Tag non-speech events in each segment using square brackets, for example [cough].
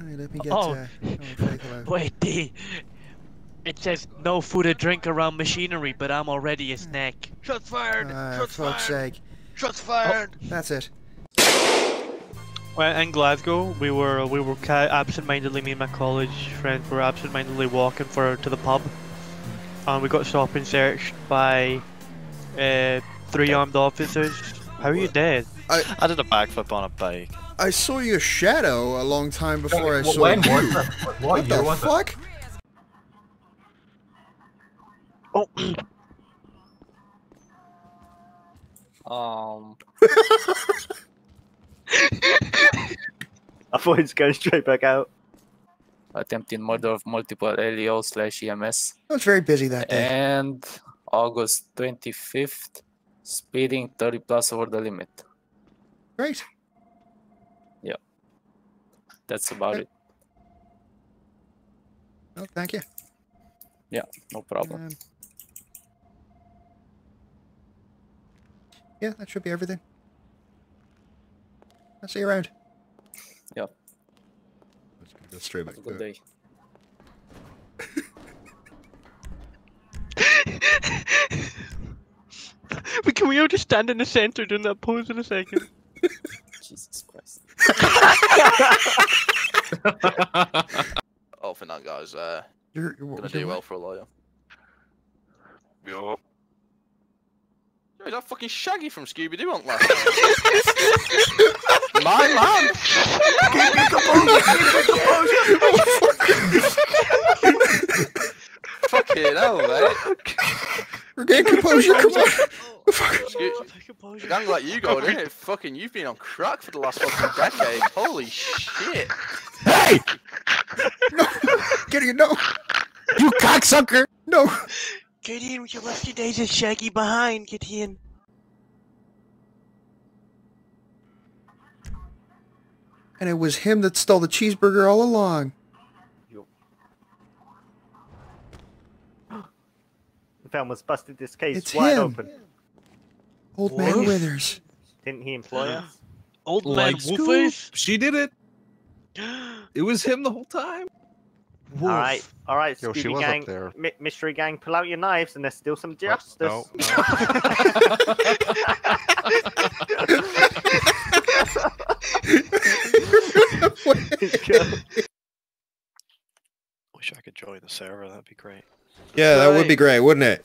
Hey, let me get. Oh. Uh, oh, very hello. Wait, D. It says no food or drink around machinery, but I'm already a snack. Shots fired! Ah, Shots fuck's fired! sake. Shots fired! That's it. Well, in Glasgow, we were we were ca- absent-mindedly. Me and my college friends were absent-mindedly walking for to the pub, and we got stopped and searched by uh, three armed officers. How are you dead? I did a backflip on a bike. I saw your shadow a long time before I saw when? you. What, the- what, What the fuck? Oh, Um, [laughs] I thought he was going straight back out. attempted murder of multiple LEO slash EMS. I was very busy that day. And August 25th, speeding 30 plus over the limit. Great. Yeah. That's about it. Oh, thank you. Yeah, no problem. Um, yeah, that should be everything. I'll see you around. Yep. Go straight back. Have a good day. We all just stand in the center doing that pose in a second? [laughs] Jesus Christ. Oh, for that guys, uh, You're, you're, gonna do what? well for a lawyer. Yo. Yo, is that fucking Shaggy from Scooby Doo on last? [laughs] My man! [laughs] Fucking hell, mate. Regain composure, come on. Scoo- A gang like you going in it, fucking, you've been on crack for the last fucking decade. Holy shit. Hey! No! Gideon, no! You cocksucker! No! Gideon, you left your days as Shaggy behind, Gideon. And it was him that stole the cheeseburger all along. Felmus busted this case It's wide him. open. Old man What? Withers. Didn't he employ us? [gasps] Old man Like Scoop, Wolfish? she did it. [gasps] It was him the whole time. All right, all right, Yo, she Scooby was up Gang, there. mi- Mystery Gang, pull out your knives and there's still some justice. no, wish I could join the server. That'd be great. Yeah, that would be great, wouldn't it?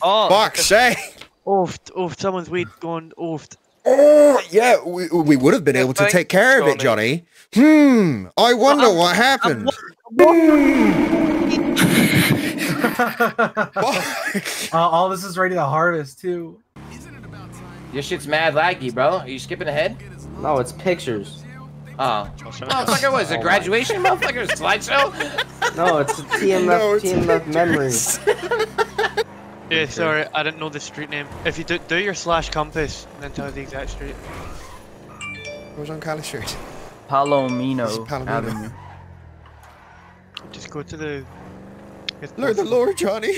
Oh, fuck, sake! Oofed, oofed, someone's weed gone oofed. Oh, yeah, we, we would have been able to take care of it, Johnny. Hmm, I wonder I'm- what happened. Fuck. [laughs] Uh, all this is ready to harvest too. Your shit's mad laggy, bro. Are you skipping ahead? No, it's pictures. Oh. Motherfucker, what is it? Graduation, motherfucker? Slideshow? No, it's a TMF, [laughs] No, it's TMF memory. [laughs] Yeah, sorry, I didn't know the street name. If you do, do your slash compass, and then tell the exact street. I was on Cali Street. Palomino, Palomino. Avenue. Just go to the... it's Learn the both- lore, Johnny.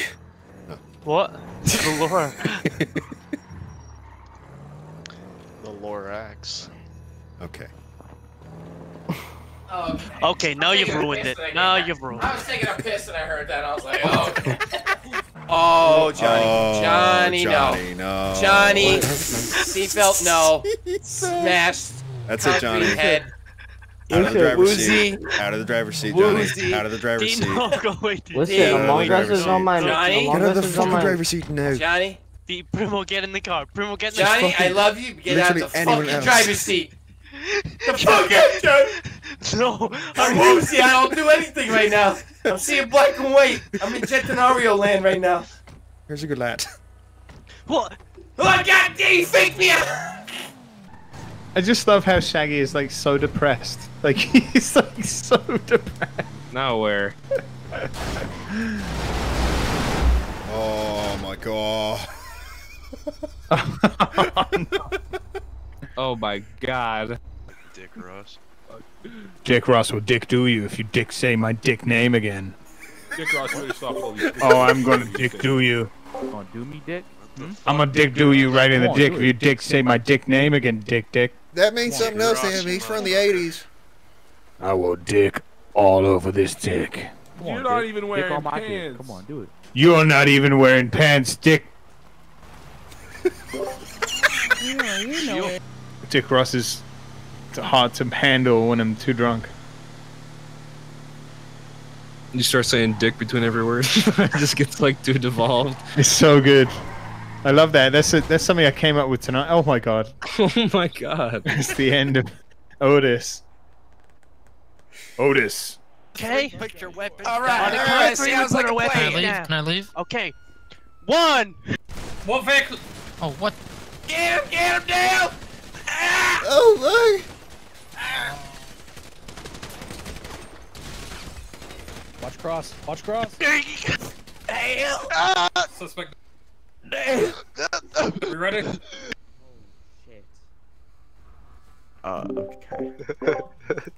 What? The [laughs] lore. The Lorax. Okay. Oh, okay. Okay, now you've ruined it. and Now you've that. ruined I was taking a piss and I heard that. I was like, [laughs] oh, okay. Oh, Johnny. Oh, Johnny, Johnny, no. no. Johnny. Seatbelt, no. Smashed. That's it, Johnny. Head. Out of the driver's seat. Out of the driver's seat, Johnny. Woozy. Out of the driver's seat. [laughs] Dino, go away, Dino. Listen, Among Us is on my. Johnny? Among Get out of Us the fucking my. driver's seat now. Johnny. D- Primo, get in the car. Primo, get in the Johnny, I love you. Get out of the fucking else. driver's seat. The fuck out, Johnny. No, I'm woozy. I don't do anything right now. I'm seeing black and white. I'm in Centenario land right now. Here's a good lad. what? Oh, God damn, you faked me out. I just love how Shaggy is like so depressed. Like [laughs] he's like so depressed. Nowhere. Oh my god. [laughs] Oh, oh my god. Dick Ross. Dick Ross will dick do you if you dick say my dick name again. Dick Ross really soft. all these- Oh, I'm gonna dick do you. Gonna do me, dick? Hmm? I'm gonna dick do you right in the on, dick if you dick say my dick name again, dick dick. That means something else to Ross, him. He's from the 80s. I will dick all over this dick. Come You're not dick. even wearing on pants. dick. Come on, do it. You're not even wearing pants, dick. [laughs] yeah, you know Dick Ross is hard to handle when I'm too drunk. You start saying dick between every word. [laughs] it just gets like too devolved. It's so good. I love that. That's a, that's something I came up with tonight. Oh my god. [laughs] Oh my god. [laughs] It's the end of Otis. Otis. Okay. Put your weapon. All down. right. On the crest, sounds like a weapon. Can I leave? down. Can I leave? Okay. One. What vehicle? Oh, what? Get him! Get him down! Ah! Oh Watch cross. Watch cross. [laughs] Damn! Suspect. Damn. You ready? Uh, okay.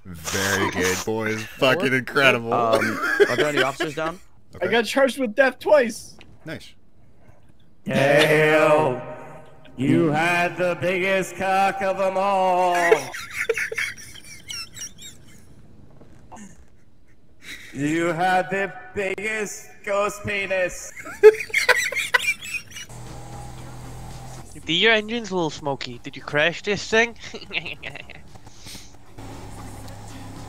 Very good, boys. Fucking incredible. Um, are there any [laughs] officers down? I got charged with death twice. Nice. Damn! You had the biggest cock of them all. You had the biggest ghost penis. The your engine's a little smoky. Did you crash this thing?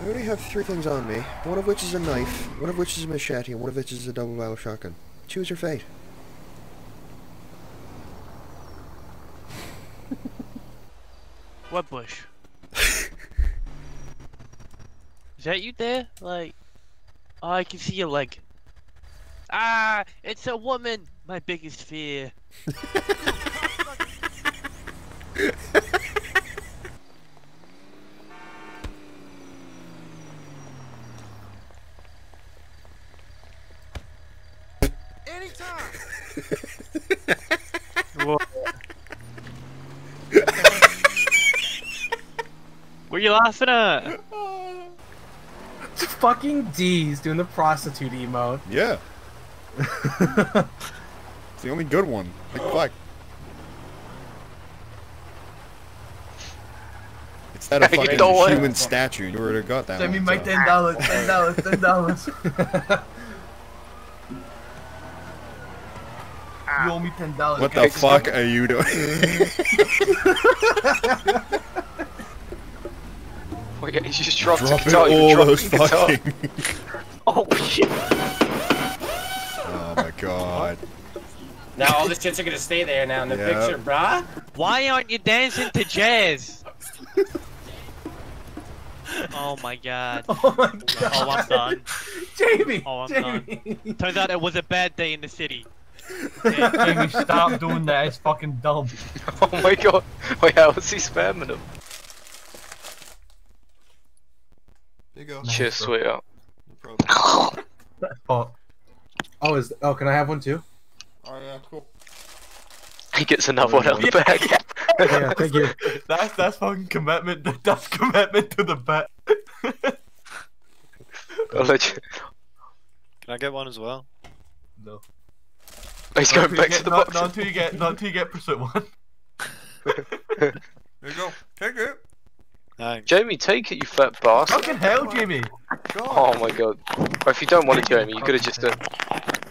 I already have three things on me, one of which is a knife, one of which is a machete, and one of which is a double barrel shotgun. Choose your fate. what bush? [laughs] Is that you there? Like, oh, I can see your leg. Ah, it's a woman. My biggest fear. Whoa. [laughs] what are you laughing at? It's fucking D's doing the prostitute emote. Yeah. [laughs] it's the only good one. Like, fuck. It's [laughs] of Hey, fucking don't worry. human statue, you would have got that Send me one, my so. ten dollars, ten dollars, ten dollars. [laughs] You owe me ten dollars. What the fuck are you doing? Oh yeah, he just dropped the Dropping guitar. you all those fucking... [laughs] Oh shit. Oh my god. Now all the shits are gonna stay there now in the Yep. picture, brah. Why aren't you dancing to jazz? [laughs] oh my god. [laughs] Oh my oh, god. Oh, I'm done. Jamie. Oh, I'm Jamie. done. Turns out it was a bad day in the city. Jamie, stop doing that. It's fucking dumb. Oh my god. Wait, how was he spamming him? There you go. Cheers, sweetheart. [laughs] Oh. Oh, is oh? Can I have one too? Oh yeah, cool. He gets another one out the bag. [laughs] Yeah, thank you. [laughs] That's that's fucking commitment. That's commitment to the bet. I'll let you- Can I get one as well? No. Oh, he's going back to the not, box. not until you get not until you get pursuit one. There you go. Take it. Thanks. Jamie, take it, you fat bastard. Fucking hell, Jamie. Oh my god. Or if you don't want it, Jamie, you could have just done.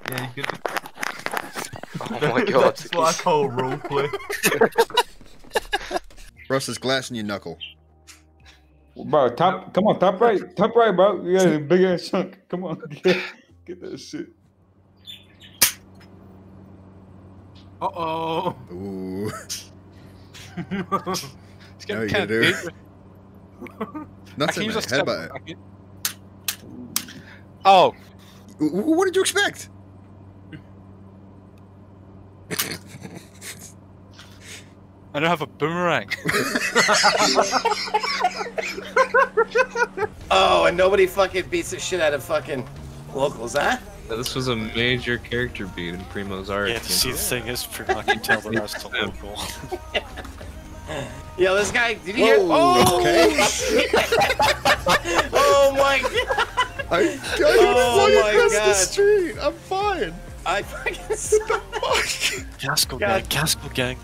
Yeah, you could. Oh my god. [laughs] That's what I call roleplay. [laughs] Russ is glass in your knuckle. Bro, top, come on, top right, top right, bro. You got a big ass chunk. Come on, [laughs] get, get that shit. Uh oh. Ooh. It's getting you kind of big. I Nothing, can use man. a step. Headbutt. I can- Oh, Wh- wh- What did you expect? [laughs] I don't have a boomerang. [laughs] Oh, and nobody fucking beats the shit out of fucking locals, huh? This was a major character beat in Primo's art. Yeah, see, the thing is, pretty much can tell the rest to [laughs] local. Yo, this guy, did you hear? Oh, oh! okay. [laughs] oh my god! I got you Oh flung my across the God. street. I'm fine. I fucking [laughs] Fuck. Casco God. gang, Casco gang.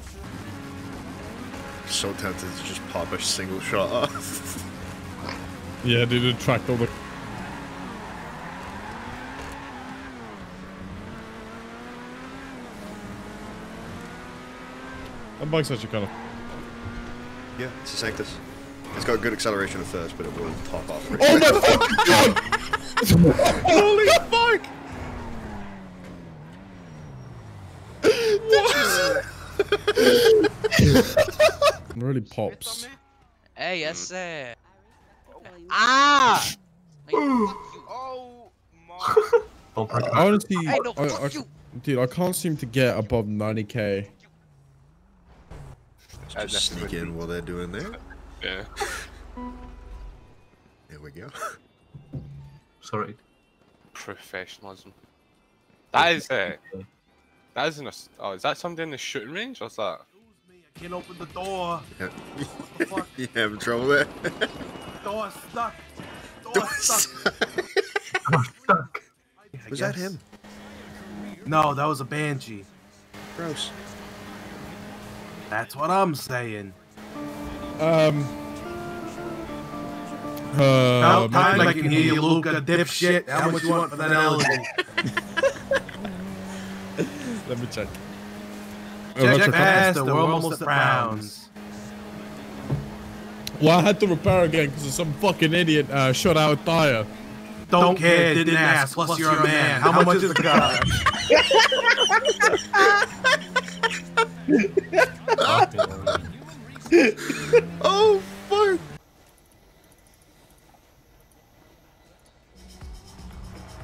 So tempted to just pop a single shot off. [laughs] Yeah, they did tracked all the. That bike's actually kind of. Yeah, it's a Sanctus. It's got good acceleration at first, but it will top off. pretty Oh my [laughs] fucking god! [laughs] Holy fuck! It [laughs] really pops. Hey, yes, sir. Ah! Honestly, Hey, no, I, fuck I- dude, I can't seem to get above 90k. Let's just sneak in while they're doing that. [laughs] Yeah. [laughs] There we go. [laughs] Sorry. Professionalism. That is uh, that isn't a. s- Oh, is that somebody in the shooting range? What's that? Can't open the door. you having trouble there? Door's stuck. Door's stuck. Was that him? No, that was a banshee. Gross. That's what I'm saying. Um. About Um, time I can hear you, Luca, dipshit. How much you want for that elegy? [laughs] Let me check. Check faster, we're almost at rounds. Well, I had to repair again because some fucking idiot uh, shot out a tire. Don't care, didn't ask, plus you're a man. How much is the car? [laughs] [laughs] [laughs] oh fuck!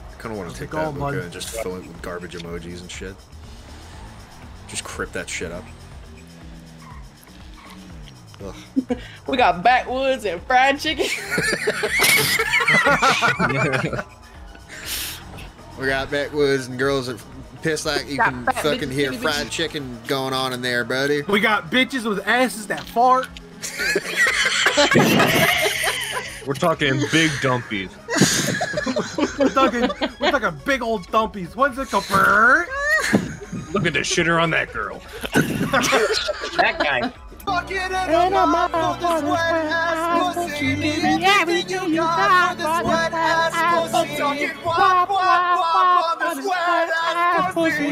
I kind of want to take that on, Luca and just fill it with garbage emojis and shit. Just crypt that shit up. Ugh. [laughs] We got backwoods and fried chicken. [laughs] We got backwoods and girls that piss like you Got can fucking bitches, hear bitty fried bitches. chicken going on in there, buddy. We got bitches with asses that fart. [laughs] We're talking big dumpies. we're talking, we're talking big old dumpies. What's it go? brrr? Look at the shitter on that girl. that guy. And I'm out for this wet ass pussy. Give me everything you got for this wet ass pussy. Get wop, wop, wop on this wet ass pussy.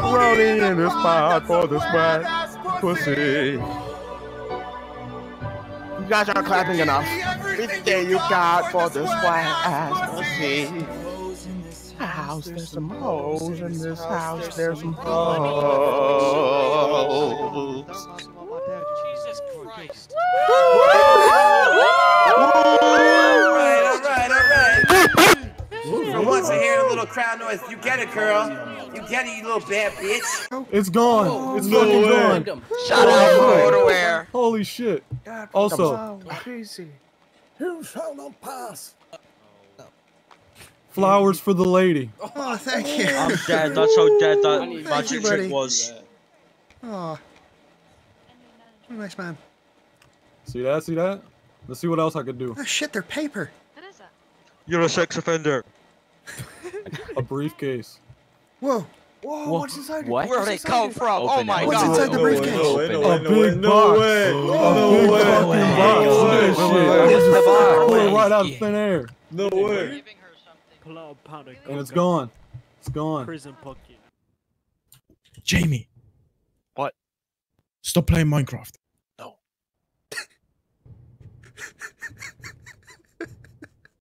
Rolling in the spot for the sweat pussy. You guys aren't clapping enough. Everything you got for the sweat ass pussy. House, there's some hoes in this house. There's some hoes. Alright, alright, alright. For once I hear a little crowd noise. You get it, girl. You get it, you little bad bitch. It's gone. It's No fucking way. gone. Shout out Oh, for Underwear. Holy shit. Also, crazy. Who shall not pass? Flowers for the lady. Oh, thank you. I'm dead. That's how dead that Thank you, magic trick was. Oh, nice man. See that? See that? Let's see what else I could do. Oh shit, they're paper. What is that? You're a sex offender. [laughs] A briefcase. Whoa. Whoa, What? what's inside? What? Where they come from? Open oh my it. What's god. inside the briefcase? A big box. A big fucking box. Look at this shit. It's the I box. pulled it right out of thin air. No way pull out a. And it's gone. It's gone. Prison pocket. Jamie. What? Stop playing Minecraft. No. [laughs]